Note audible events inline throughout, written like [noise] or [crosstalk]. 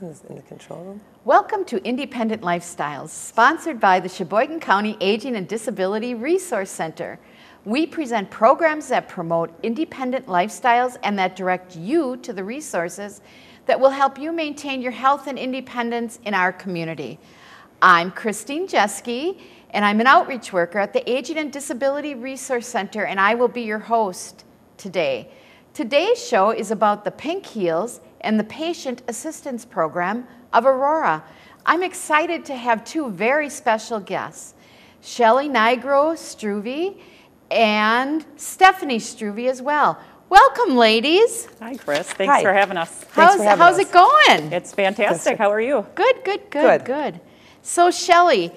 In the, control room. Welcome to Independent Lifestyles, sponsored by the Sheboygan County Aging and Disability Resource Center. We present programs that promote independent lifestyles and that direct you to the resources that will help you maintain your health and independence in our community. I'm Christine Jeske, and I'm an outreach worker at the Aging and Disability Resource Center, and I will be your host today. Today's show is about the Pink Heels and the Patient Assistance Program of Aurora. I'm excited to have two very special guests, Shelly Nigro Struve and Stephanie Struve as well. Welcome, ladies. Hi, Chris. Thanks Hi. for having us. How's, for having how's us. it going? It's fantastic. How are you? Good, good, good, Good. good. So, Shelly,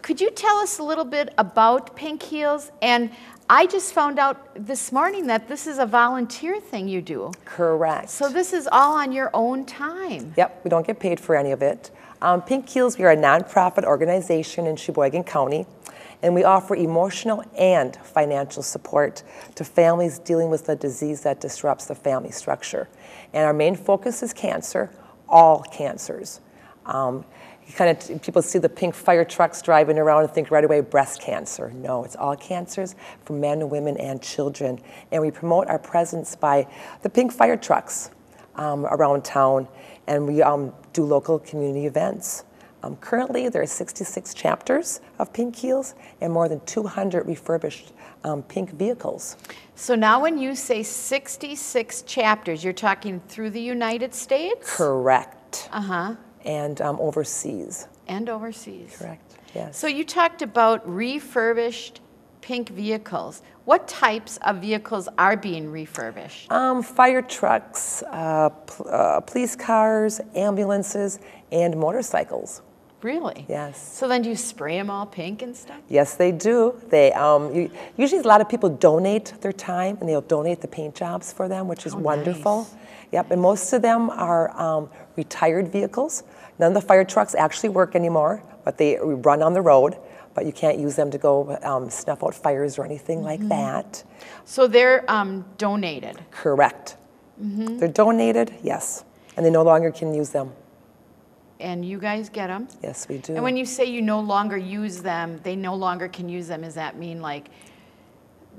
could you tell us a little bit about Pink Heels? And I just found out this morning that this is a volunteer thing you do. Correct. So, this is all on your own time. Yep, we don't get paid for any of it. Um, Pink Heels, we are a nonprofit organization in Sheboygan County, and we offer emotional and financial support to families dealing with a disease that disrupts the family structure. And our main focus is cancer, all cancers. Um, kind of people see the pink fire trucks driving around and think right away breast cancer. No, it's all cancers for men, and women, and children. And we promote our presence by the pink fire trucks um, around town, and we um, do local community events. Um, currently, there are 66 chapters of Pink Heels and more than 200 refurbished um, pink vehicles. So, now when you say 66 chapters, you're talking through the United States? Correct. Uh huh. And um, overseas. And overseas. Correct. Yes. So, you talked about refurbished pink vehicles. What types of vehicles are being refurbished? Um, fire trucks, uh, uh, police cars, ambulances, and motorcycles. Really? Yes. So then do you spray them all pink and stuff? Yes, they do. They um, you, usually a lot of people donate their time, and they'll donate the paint jobs for them, which is Oh, wonderful. nice. Yep, and most of them are um, retired vehicles. None of the fire trucks actually work anymore, but they run on the road. But you can't use them to go um, snuff out fires or anything like Mm-hmm. that. So they're um, donated. Correct. Mm-hmm. They're donated, yes, and they no longer can use them. And you guys get them? Yes, we do. And when you say you no longer use them, they no longer can use them, does that mean like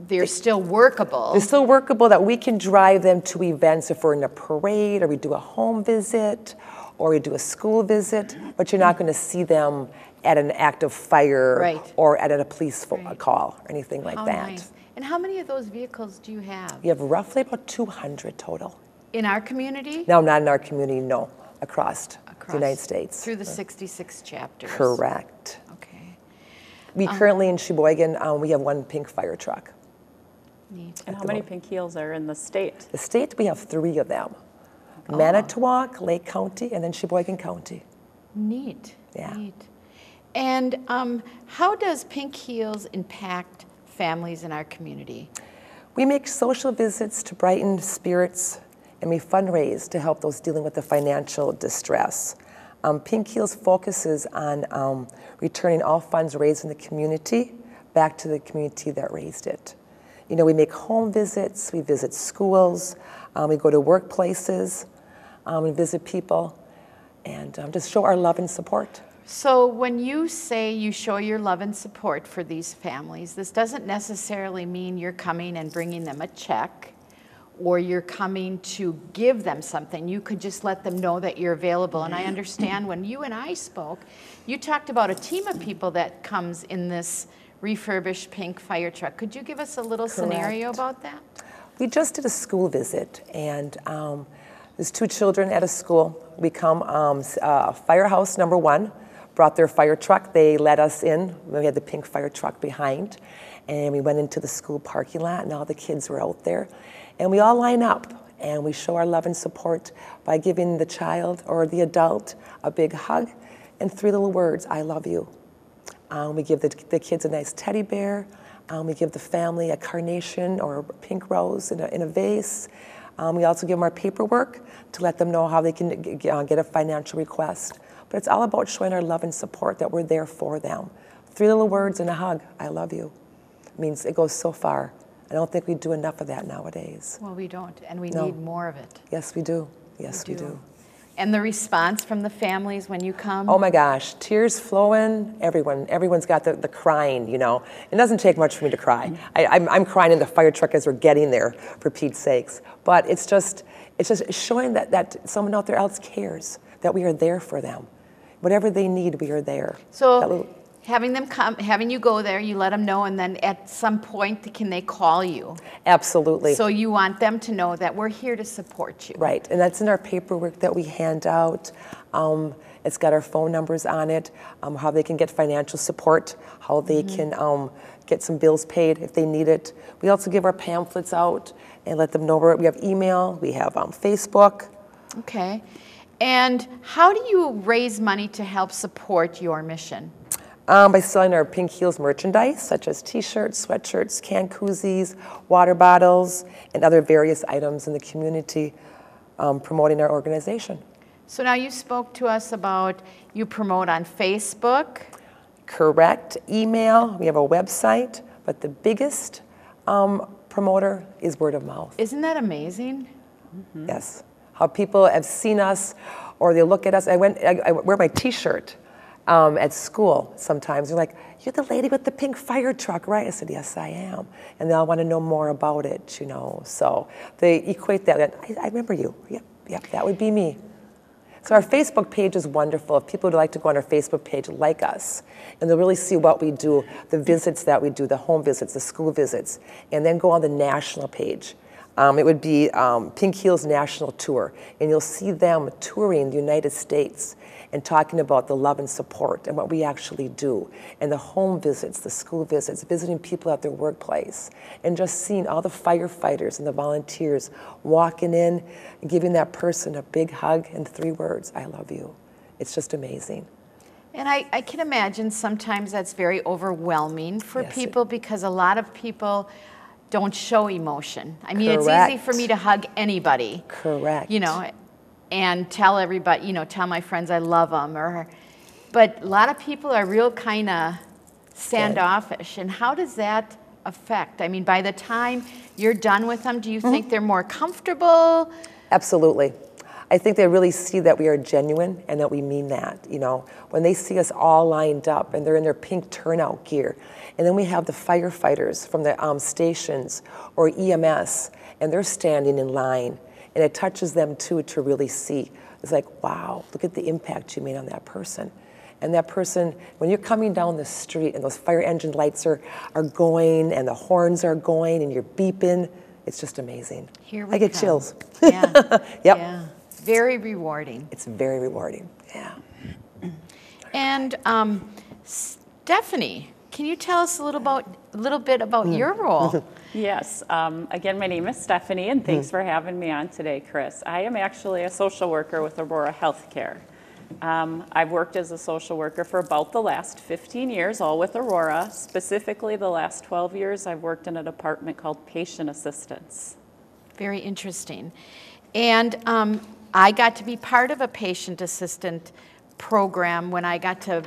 they're still workable? They're still workable that we can drive them to events if we're in a parade or we do a home visit or we do a school visit, but you're not going to see them at an active fire Right. or at a police Right. call or anything like How that. nice. And how many of those vehicles do you have? We have roughly about 200 total. In our community? Now, not in our community, no, across, Across the United States. Through the 66 chapters? Correct. Okay. We Uh-huh. currently in Sheboygan, um, we have one pink fire truck. Neat. And how many pink heels are in the state? The state, we have three of them. Manitowoc, Lake County, and then Sheboygan County. Neat. Yeah. Neat. And um, how does Pink Heels impact families in our community? We make social visits to brighten spirits, and we fundraise to help those dealing with the financial distress. Um, Pink Heels focuses on um, returning all funds raised in the community back to the community that raised it. You know, we make home visits, we visit schools, um, we go to workplaces, um, we visit people, and um, just show our love and support. So, when you say you show your love and support for these families, this doesn't necessarily mean you're coming and bringing them a check or you're coming to give them something. You could just let them know that you're available. And I understand when you and I spoke, you talked about a team of people that comes in this refurbished pink fire truck. Could you give us a little scenario about that? We just did a school visit, and um, there's two children at a school. We come, um, uh, Firehouse number one brought their fire truck. They let us in. We had the pink fire truck behind, and we went into the school parking lot, and all the kids were out there. And we all line up, and we show our love and support by giving the child or the adult a big hug and three little words I love you. Um, we give the, the kids a nice teddy bear. Um, we give the family a carnation or a pink rose in a, in a vase. Um, we also give them our paperwork to let them know how they can uh, get a financial request. But it's all about showing our love and support that we're there for them. Three little words and a hug I love you. means it goes so far. I don't think we do enough of that nowadays. Well, we don't, and we No. need more of it. Yes, we do. Yes, we do. do. And the response from the families when you come? Oh my gosh, tears flowing. Everyone, everyone's got the, the crying. You know, it doesn't take much for me to cry. I, I'm, I'm crying in the fire truck as we're getting there, for Pete's sakes. But it's just, it's just showing that that someone out there else cares, that we are there for them. Whatever they need, we are there. That So little- having them come, having you go there, you let them know, and then at some point, can they call you? absolutely. So you want them to know that we're here to support you. Right, and that's in our paperwork that we hand out. Um, it's got our phone numbers on it, um, how they can get financial support, how they can um, get some bills paid if they need it. We also give our pamphlets out and let them know where we have email, we have um, Facebook. Okay. And how do you raise money to help support your mission? Um, by selling our Pink Heels merchandise, such as t-shirts, sweatshirts, can koozies, water bottles, and other various items in the community, um, promoting our organization. So now you spoke to us about you promote on Facebook. correct email. We have a website, but the biggest um, promoter is word of mouth. Isn't that amazing? Yes, how people have seen us, or they look at us. I went. I, I wear my T-shirt um, at school sometimes. They're like, "You're the lady with the pink fire truck, right?" I said, "Yes, I am," and they'll want to know more about it. You know, so they equate that. I, I remember you. Yep, yep, that would be me. So our Facebook page is wonderful. If people would like to go on our Facebook page, like us, and they'll really see what we do, the visits that we do, the home visits, the school visits, and then go on the national page. Um, it would be um, Pink Heels National Tour, and you'll see them touring the United States and talking about the love and support and what we actually do, and the home visits, the school visits, visiting people at their workplace, and just seeing all the firefighters and the volunteers walking in giving that person a big hug and three words, I love you. It's just amazing. And I, I can imagine sometimes that's very overwhelming for Yes, people because a lot of people don't show emotion. I mean, it's easy for me to hug anybody. Correct. You know, and tell everybody, you know, tell my friends I love them or but a lot of people are real kind of standoffish. And how does that affect? I mean, by the time you're done with them, do you Mm-hmm. think they're more comfortable? Absolutely. I think they really see that we are genuine and that we mean that. You know, when they see us all lined up and they're in their pink turnout gear, and then we have the firefighters from the um, stations or EMS, and they're standing in line, and it touches them too to really see. It's like, wow, look at the impact you made on that person. And that person, when you're coming down the street and those fire engine lights are, are going and the horns are going and you're beeping, it's just amazing. Here we I get come. chills. Yeah. [laughs] Yep. Yeah. Very rewarding. It's very rewarding. Yeah. [clears throat] And um, Stephanie, can you tell us a little about a little bit about Hmm. your role? [laughs] Yes. Um, again, my name is Stephanie, and thanks for having me on today, Chris. I am actually a social worker with Aurora Healthcare. Um, I've worked as a social worker for about the last 15 years, all with Aurora. Specifically, the last 12 years, I've worked in a department called Patient Assistance. Very interesting. And um, I got to be part of a patient assistant program when I got to,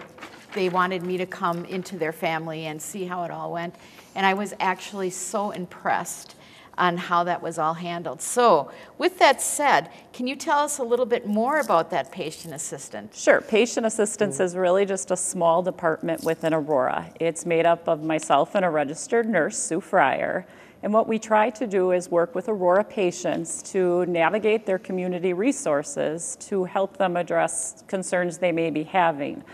they wanted me to come into their family and see how it all went. And I was actually so impressed on how that was all handled. So, with that said, can you tell us a little bit more about that patient assistant? Sure. Patient assistance mm. is really just a small department within Aurora. It's made up of myself and a registered nurse, Sue Fryer. And what we try to do is work with Aurora patients to navigate their community resources to help them address concerns they may be having.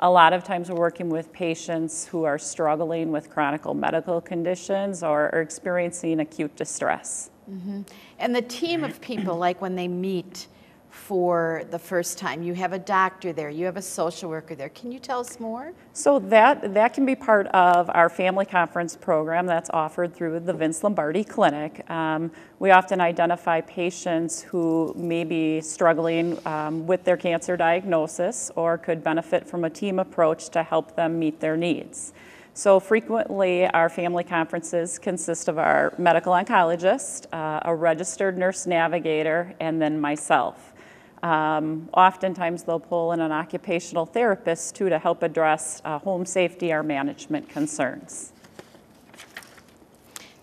A lot of times we're working with patients who are struggling with chronic medical conditions or are experiencing acute distress. Mm-hmm. And the team of people, like when they meet for the first time, you have a doctor there, you have a social worker there. Can you tell us more? So that, that can be part of our family conference program that's offered through the Vince Lombardi Clinic. Um, we often identify patients who may be struggling um, with their cancer diagnosis or could benefit from a team approach to help them meet their needs. So frequently, our family conferences consist of our medical oncologist, uh, a registered nurse navigator, and then myself. Um, oftentimes, they'll pull in an occupational therapist too to help address uh, home safety or management concerns.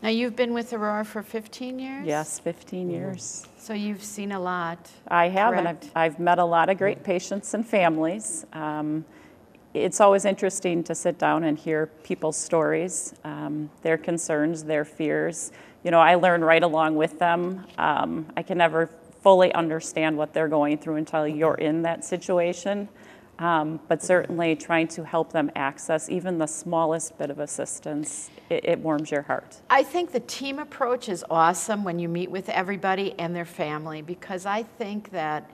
Now, you've been with Aurora for 15 years? Yes, 15 years. So you've seen a lot. I have, and? I've, I've met a lot of great patients and families. Um, it's always interesting to sit down and hear people's stories, um, their concerns, their fears. You know, I learn right along with them. Um, I can never fully understand what they're going through until you're in that situation. Um, but certainly trying to help them access even the smallest bit of assistance, it, it warms your heart. I think the team approach is awesome when you meet with everybody and their family because I think that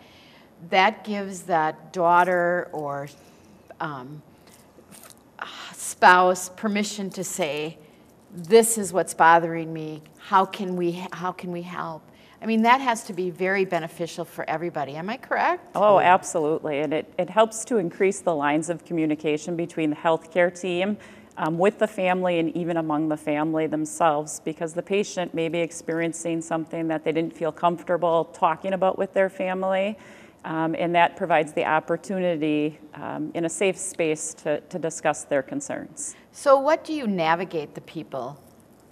that gives that daughter or um, spouse permission to say, "This is what's bothering me. How can we? How can we help?" I mean, that has to be very beneficial for everybody. Am I correct? Oh, absolutely. And it, it helps to increase the lines of communication between the healthcare team um, with the family and even among the family themselves because the patient may be experiencing something that they didn't feel comfortable talking about with their family. Um, and that provides the opportunity um, in a safe space to, to discuss their concerns. So, what do you navigate the people,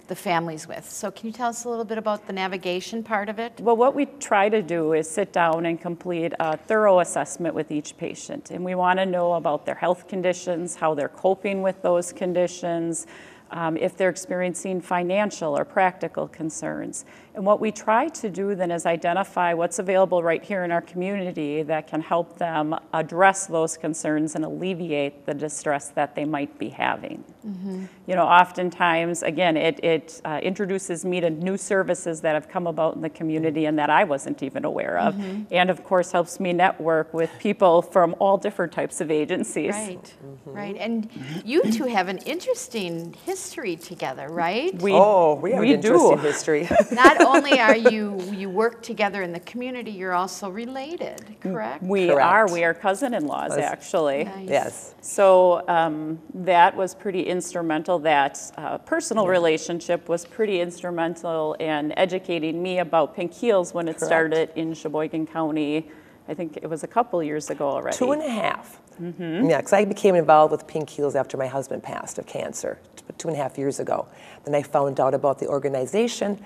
the families with? So, can you tell us a little bit about the navigation part of it? Well, what we try to do is sit down and complete a thorough assessment with each patient. And we want to know about their health conditions, how they're coping with those conditions, um, if they're experiencing financial or practical concerns. And what we try to do then is identify what's available right here in our community that can help them address those concerns and alleviate the distress that they might be having. Mm-hmm. You know, oftentimes, again, it, it uh, introduces me to new services that have come about in the community and that I wasn't even aware of. Mm-hmm. And of course, helps me network with people from all different types of agencies. Right, mm-hmm. right. And you two have an interesting history together, right? We, oh, we have we an interesting do. history. [laughs] [laughs] Not only are you, you work together in the community, you're also related, correct? We Correct. are. We are cousin-in-laws, Cousin- actually. Nice. yes. So um, that was pretty instrumental. That uh, personal relationship was pretty instrumental in educating me about pink heels when it Correct. started in Sheboygan County. I think it was a couple years ago already. Two and a half. Yeah, because I became involved with Pink Heels after my husband passed of cancer two and a half years ago. Then I found out about the organization,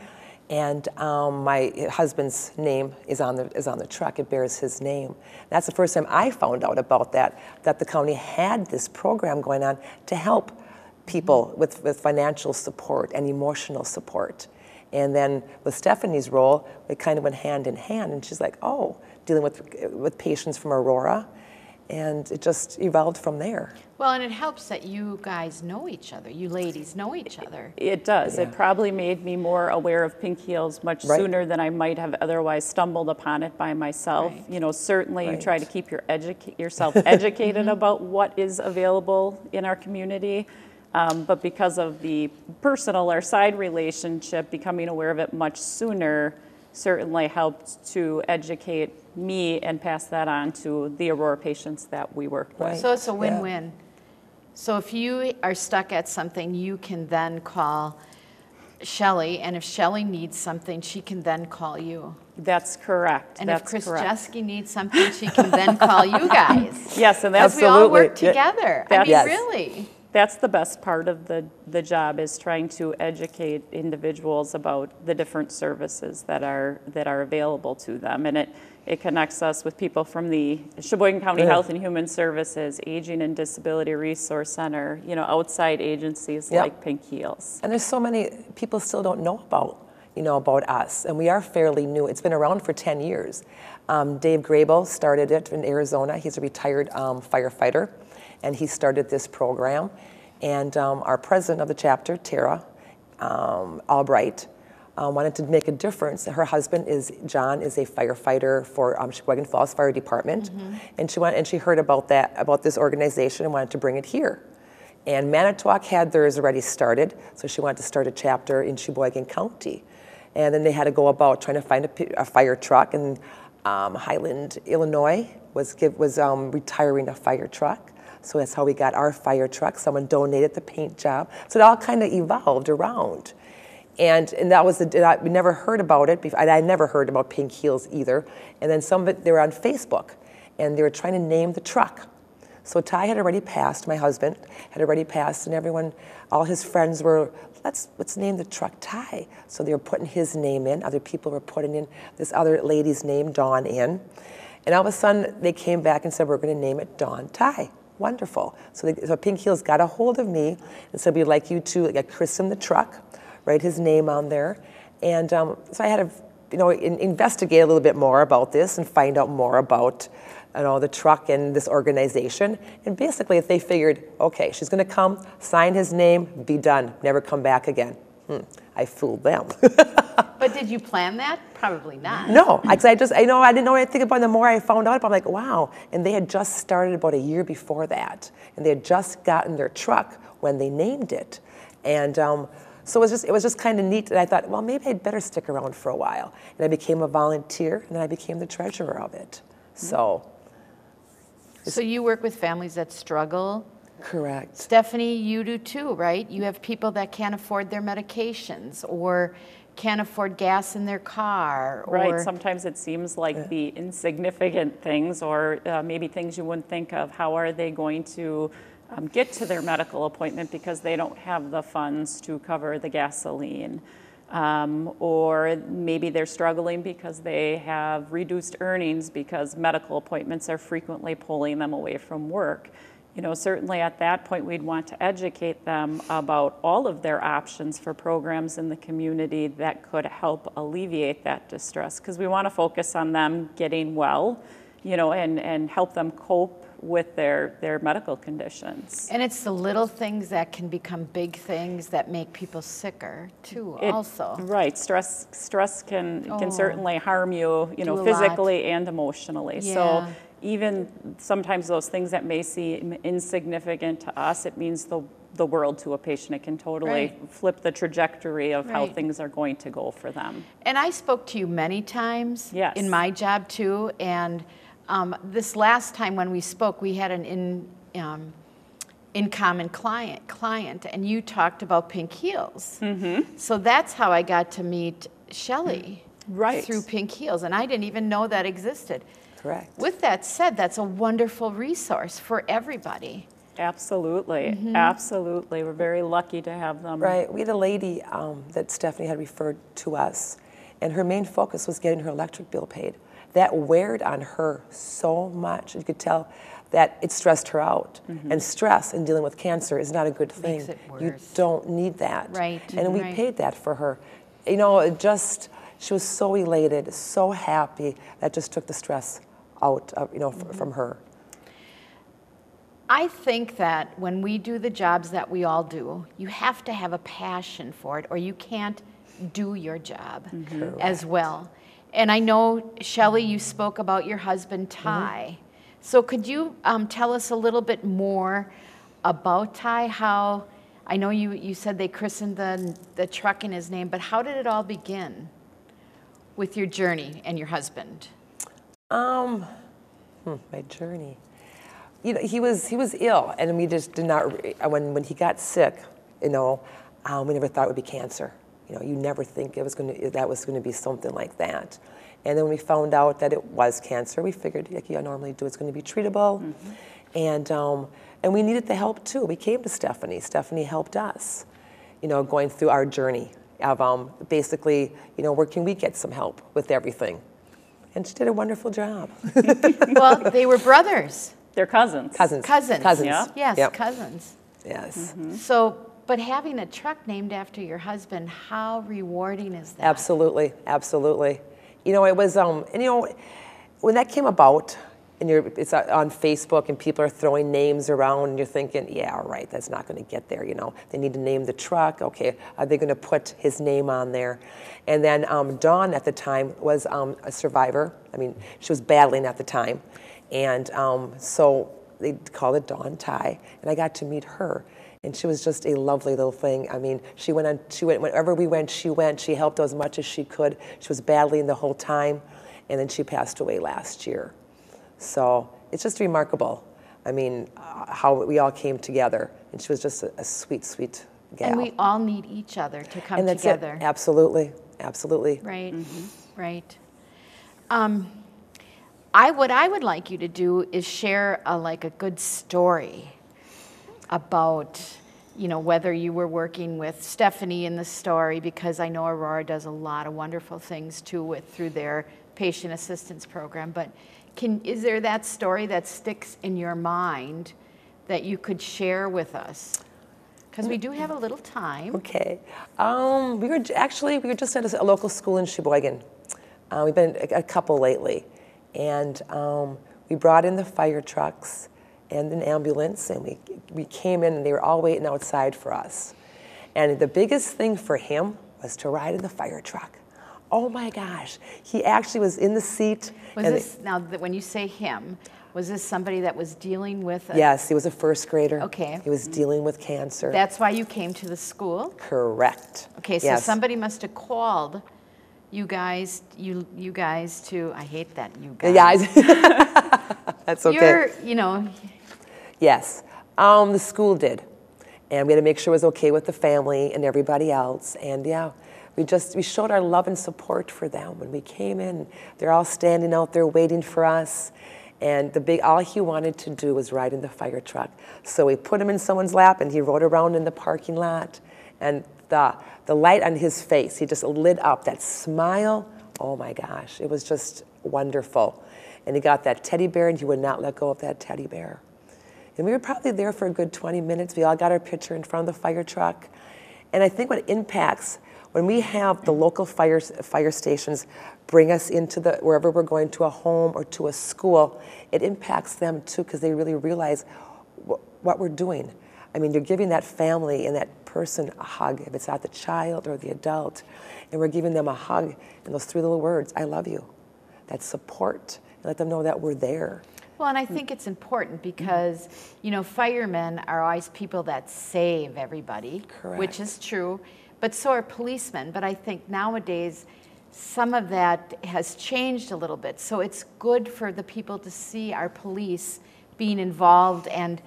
and um, my husband's name is on the is on the truck. It bears his name. That's the first time I found out about that. That the county had this program going on to help people with, with financial support and emotional support. And then with Stephanie's role, it kind of went hand in hand. And she's like, oh, dealing with, with patients from Aurora. And it just evolved from there. Well, and it helps that you guys know each other, you ladies know each other. It does. It probably made me more aware of pink heels much Right. sooner than I might have otherwise stumbled upon it by myself. Right. You know, certainly you try to keep your educa- yourself [laughs] educated about what is available in our community. Um, but because of the personal or side relationship, becoming aware of it much sooner certainly helped to educate me and pass that on to the Aurora patients that we work with. Right. So it's a Yeah. win-win. So if you are stuck at something, you can then call Shelly, and if Shelly needs something, she can then call you. That's correct. And if Chris correct. Jeske needs something, she can then call you [laughs] guys. Yes, and that's Because we all work Absolutely. Yeah. together. I mean, Yes. really. That's the best part of the, the job is trying to educate individuals about the different services that are, that are available to them. And it, it connects us with people from the Sheboygan County Yeah. Health and Human Services, Aging and Disability Resource Center, you know, outside agencies Yep. like Pink Heels. And there's so many people still don't know about, you know, about us. And we are fairly new. It's been around for 10 years. Um, Dave Graybill started it in Arizona. He's a retired um, firefighter, and he started this program. And um, our president of the chapter, Tara um, Albright, uh, wanted to make a difference. Her husband is John is a firefighter for um, Sheboygan Falls Fire Department, and she went and she heard about that about this organization and wanted to bring it here. And Manitowoc had theirs already started, so she wanted to start a chapter in Sheboygan County. And then they had to go about trying to find a fire truck, and um, Highland, Illinois was, give, was um, retiring a fire truck. So that's how we got our fire truck. Someone donated the paint job. So it all kind of evolved around. And, and that was the, I we never heard about it. Before, I never heard about Pink Heels either. And then some of it, they were on Facebook, and they were trying to name the truck. So Ty had already passed, my husband had already passed, and everyone, all his friends were, let's, let's name the truck Ty. So they were putting his name in, other people were putting in this other lady's name, Dawn, in. And all of a sudden, they came back and said, we're going to name it Dawn Ty. Wonderful. So, they, so Pink Heels got a hold of me and said, we'd like you to like, christen the truck, write his name on there. And um, so I had to, you know, in, investigate a little bit more about this and find out more about, you know, the truck and this organization. And basically, they figured, okay, she's going to come, sign his name, be done, never come back again. Hmm, I fooled them. [laughs] But did you plan that? Probably not. No, because I just I know I didn't know anything about it. The more I found out, I'm like, wow. And they had just started about a year before that, and they had just gotten their truck when they named it, and. Um, so it was just it was just kind of neat, and I thought, well, maybe I'd better stick around for a while. And I became a volunteer, and then I became the treasurer of it. So, So you work with families that struggle. Correct. Stephanie, you do too, right? You have people that can't afford their medications or can't afford gas in their car. Or, Right, sometimes it seems like the insignificant things or uh, maybe things you wouldn't think of. How are they going to um, get to their medical appointment because they don't have the funds to cover the gasoline? Um, or maybe they're struggling because they have reduced earnings because medical appointments are frequently pulling them away from work. You know, certainly at that point, we'd want to educate them about all of their options for programs in the community that could help alleviate that distress because we want to focus on them getting well, you know, and, and help them cope with their, their medical conditions. and it's the little things that can become big things that make people sicker too, It- also. Right, stress, stress can, Oh. can certainly harm you, you Do know, lot. physically and emotionally. Yeah. So even sometimes those things that may seem insignificant to us, it means the, the world to a patient. It can totally Right. flip the trajectory of how things are going to go for them. And I spoke to you many times Yes. in my job too. And um, this last time when we spoke, we had an in, um, in common client, client, and you talked about pink heels. Mm-hmm. So that's how I got to meet Shelley. Right. Through Pink Heels, and I didn't even know that existed. Correct. With that said, that's a wonderful resource for everybody. Absolutely, Mm-hmm. absolutely. We're very lucky to have them. Right. We had a lady um, that Stephanie had referred to us, and her main focus was getting her electric bill paid. That weared on her so much. You could tell that it stressed her out. And stress in dealing with cancer is not a good thing. Makes it You don't need that. Right, And we right. paid that for her. You know, it just, she was so elated, so happy. That just took the stress out, of, you know, f- mm-hmm. from her. I think that when we do the jobs that we all do, you have to have a passion for it or you can't do your job mm-hmm. as well. And I know, Shelly, you spoke about your husband, mm-hmm. Ty. So could you um, tell us a little bit more about Ty? How, I know you, you said they christened the, the truck in his name, but how did it all begin with your journey and your husband? Um, hmm, my journey. You know, he was he was ill, and we just did not. When when he got sick, you know, um, we never thought it would be cancer. You know, you never think it was going to that was going to be something like that. And then when we found out that it was cancer, we figured, like you normally do, it's going to be treatable, and um, and we needed the help too. We came to Stephanie. Stephanie helped us, you know, going through our journey of um, basically, you know, where can we get some help with everything? And she did a wonderful job. [laughs] well, they were brothers, They're cousins. Cousins. cousins. Cousins. Yeah. Yes, Yep. cousins. Yes. So, but having a truck named after your husband, how rewarding is that? Absolutely. Absolutely. You know, it was, um, and you know, when that came about, and you're, it's on Facebook and people are throwing names around and you're thinking, yeah, all right, that's not going to get there, you know. They need to name the truck. Okay, are they going to put his name on there? And then um, Dawn at the time was um, a survivor. I mean, she was battling at the time. And um, so they called it Dawn Ty, and I got to meet her. And she was just a lovely little thing. I mean, she went on, she went, wherever we went, she went. She helped as much as she could. She was battling the whole time. And then she passed away last year. So it's just remarkable. I mean, uh, how we all came together. And she was just a, a sweet, sweet gal. And we all need each other to come And that's together. it. Absolutely. Absolutely. Right, right. Um, I what I would like you to do is share a, like a good story about you know whether you were working with Stephanie in the story because I know Aurora does a lot of wonderful things too with through their patient assistance program. But can is there that story that sticks in your mind that you could share with us? Because we do have a little time. Okay. Um, we were actually we were just at a, local school in Sheboygan. Uh, we've been a, couple lately, and um, we brought in the fire trucks and an ambulance, and we we came in and they were all waiting outside for us. And the biggest thing for him was to ride in the fire truck. Oh my gosh! He actually was in the seat. was this now that when you say him was this somebody that was dealing with a, Yes, he was a first grader. Okay. He was dealing with cancer. that's why you came to the school Correct. Okay, so Yes. somebody must have called you guys, you you guys to. I hate that you guys. Yeah, [laughs] that's okay. You're, you know, Yes, um, the school did, and we had to make sure it was okay with the family and everybody else. And yeah, we just we showed our love and support for them when we came in. They're all standing out there waiting for us, and the big all he wanted to do was ride in the fire truck. So we put him in someone's lap, and he rode around in the parking lot, and the the light on his face, he just lit up. That smile, oh my gosh, it was just wonderful. And he got that teddy bear, and he would not let go of that teddy bear. And we were probably there for a good 20 minutes. We all got our picture in front of the fire truck. And I think what impacts when we have the local fire, fire stations bring us into the wherever we're going to a home or to a school, it impacts them too because they really realize wh- what we're doing. I mean, you're giving that family and that person a hug, if it's not the child or the adult, and we're giving them a hug in those three little words I love you. That support, and let them know that we're there. Well, and I think it's important because, you know, firemen are always people that save everybody, which is true, but so are policemen. But I think nowadays, some of that has changed a little bit. So it's good for the people to see our police being involved and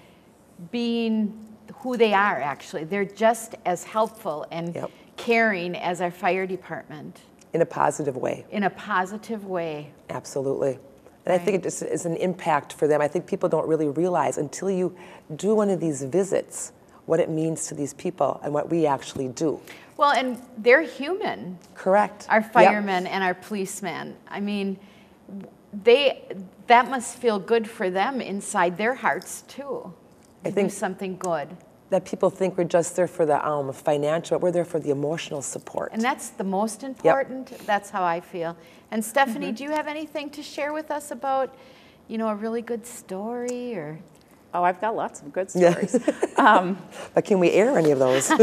being who they are, actually. They're just as helpful and Yep. caring as our fire department in a positive way. in a positive way. Absolutely. And I think it just is an impact for them. I think people don't really realize until you do one of these visits what it means to these people and what we actually do. Well, and they're human. Correct. our Yep. firemen and our policemen. I mean, they that must feel good for them inside their hearts too. To I think- do something good, That people think we're just there for the um, financial, we're there for the emotional support. and that's the most important. That's how I feel. And Stephanie, Mm-hmm. do you have anything to share with us about, you know, a really good story or? Oh, I've got lots of good stories. [laughs] Yeah. stories. [laughs] but can we air any of those? [laughs]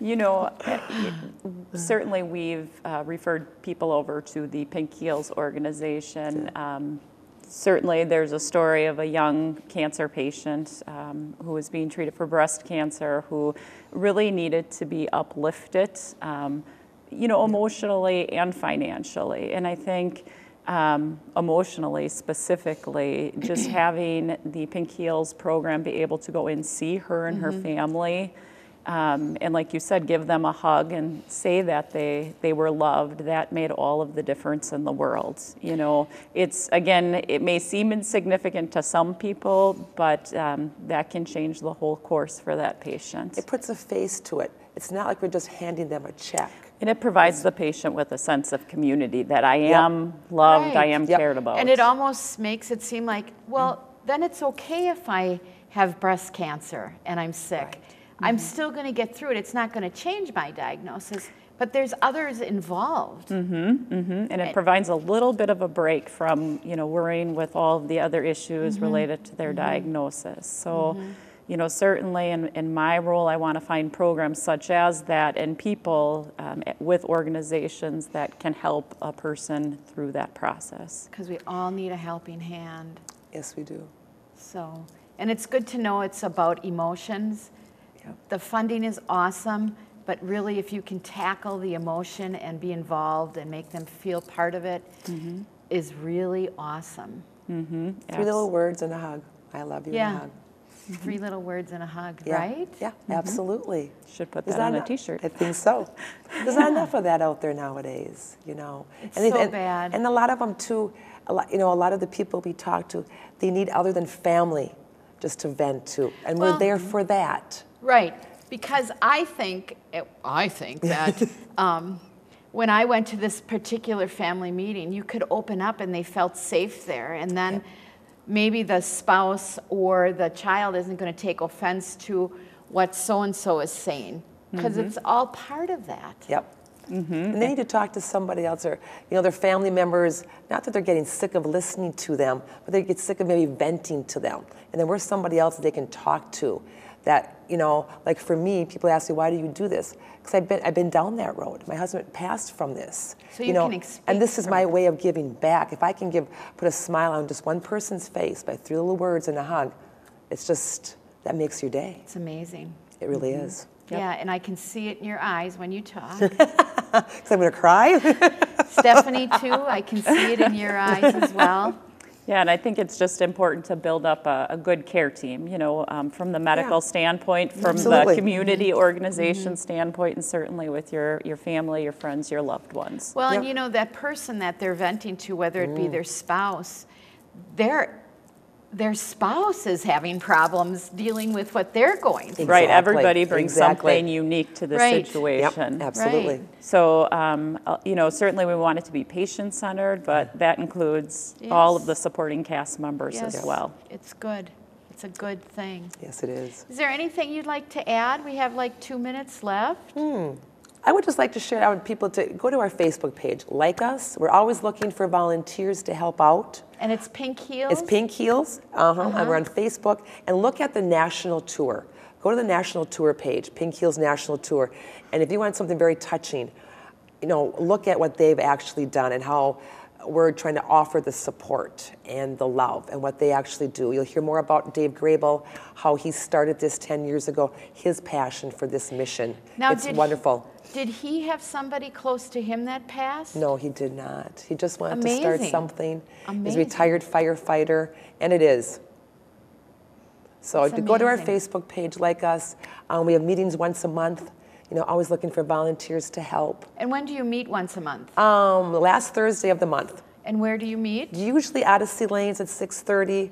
You know, eh, certainly we've uh, referred people over to the Pink Heels organization. Um, certainly, there's a story of a young cancer patient um, who was being treated for breast cancer who really needed to be uplifted, um, you know, emotionally and financially. And I think um, emotionally specifically, just [clears throat] having the Pink Heels program be able to go and see her and her family. Um, and like you said, give them a hug and say that they, they were loved. That made all of the difference in the world. You know, it's again, it may seem insignificant to some people, but um, that can change the whole course for that patient. it puts a face to it. It's not like we're just handing them a check. And it provides the patient with a sense of community that I am loved, I am Yep. cared about. And it almost makes it seem like, well, then it's okay if I have breast cancer and I'm sick. I'm mm-hmm. still going to get through it. It's not going to change my diagnosis, but there's others involved. Mm-hmm, mm-hmm. and it provides a little bit of a break from you know worrying with all of the other issues related to their diagnosis so you know certainly in, in my role i want to find programs such as that and people um, with organizations that can help a person through that process Because we all need a helping hand. Yes, we do. So, and it's good to know it's about emotions. Yep. The funding is awesome, but really, if you can tackle the emotion and be involved and make them feel part of it, mm-hmm. is really awesome. Mm-hmm. Three little words and a hug. I love you Yeah. and a hug. Three mm-hmm. little words and a hug, Yeah. right? Yeah, absolutely. Should put Is that on a enough? t-shirt. I think so. [laughs] There's not enough of that out there nowadays, you know. It's and, so and, bad. And a lot of them too. A lot, you know, a lot of the people we talk to, they need other than family just to vent to, and Well- we're there for that. Right, because I think, eh, I think that [laughs] um, when I went to this particular family meeting, you could open up and they felt safe there. And then maybe the spouse or the child isn't going to take offense to what so-and-so is saying, because Mm-hmm. it's all part of that. Yep. And they need to talk to somebody else or, you know, their family members, not that they're getting sick of listening to them, but they get sick of maybe venting to them. And then we're somebody else they can talk to. That, you know, like for me, people ask me, why do you do this? Because I've been, I've been down that road. My husband passed from this. So you know, can speak And this is my way of giving back. If I can give, put a smile on just one person's face by three little words and a hug, it's just, that makes your day. It's amazing. It really mm-hmm. is. Yeah, and I can see it in your eyes when you talk. [laughs] Because I'm going to cry. [laughs] Stephanie, too, I can see it in your eyes as well. Yeah, and I think it's just important to build up a, a good care team, you know, um, from the medical Yeah. standpoint, from Absolutely. the community organization standpoint, and certainly with your, your family, your friends, your loved ones. Well, and you know, that person that they're venting to, whether it Mm. be their spouse, their, their spouse is having problems dealing with what they're going through. Right, everybody brings exactly. something unique to the Right. Yep, situation. absolutely. Right. So, um, uh, you know, certainly we want it to be patient-centered, but that includes all of the supporting cast members Yes, as well. It's good. It's a good thing. Yes, it is. Is there anything you'd like to add? We have like two minutes left. I would just like to share out with people to go to our Facebook page, like us. We're always looking for volunteers to help out. And it's Pink Heels? It's Pink Heels, uh-huh, and we're on Facebook. And look at the national tour. Go to the national tour page, Pink Heels National Tour. And if you want something very touching, you know, look at what they've actually done and how we're trying to offer the support and the love and what they actually do. You'll hear more about Dave Graybill, how he started this 10 years ago, his passion for this mission. Now, it's did he- wonderful. Did he have somebody close to him that passed? No, he did not. He just wanted to start something. Amazing. He's a retired firefighter, and it is. So to go to our. Facebook page, like us, um, we have meetings once a month. You know, always looking for volunteers to help. And when do you meet once a month? Um, last Thursday of the month, And where do you meet? usually Odyssey Lanes at 6:30,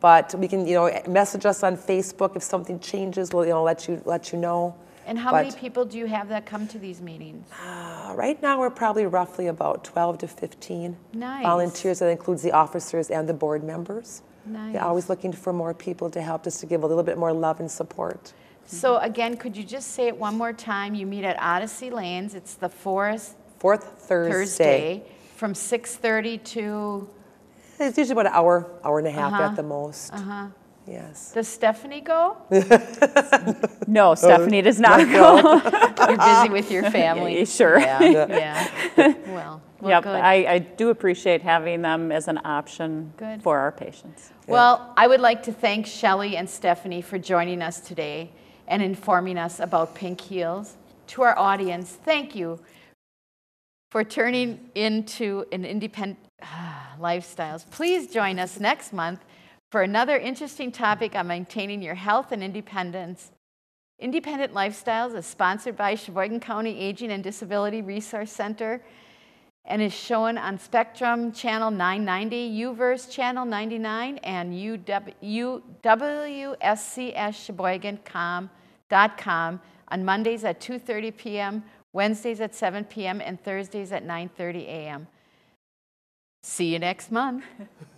but we can, you know, message us on Facebook if something changes. We'll, you know, let you let you know. And how many people do you have that come to these meetings? Uh, right now, we're probably roughly about 12 to 15 Nice. volunteers. That includes the officers and the board members. Nice. Yeah, always looking for more people to help, just to give a little bit more love and support. So again, could you just say it one more time? You meet at Odyssey Lanes. It's the fourth Fourth Thursday. Thursday from 6:30 to. It's usually about an hour, hour and a half Uh-huh. at the most. Uh huh. Yes. Does Stephanie go? [laughs] No, Stephanie does not go. [laughs] You're busy with your [laughs] family. Yeah, sure. Yeah. yeah. Well. well Yep, good. I, I do appreciate having them as an option Good. for our patients. Well, I would like to thank Shelley and Stephanie for joining us today and informing us about Pink Heels. To our audience, thank you for turning into an independent [sighs] lifestyles. Please join us next month for another interesting topic on maintaining your health and independence. Independent Lifestyles is sponsored by Sheboygan County Aging and Disability Resource Center and is shown on Spectrum Channel 990, UVerse Channel 99, and WSCSSheboygan.com on Mondays at 2.30 p.m., Wednesdays at 7 p.m., and Thursdays at 9.30 a.m. See you next month. [laughs]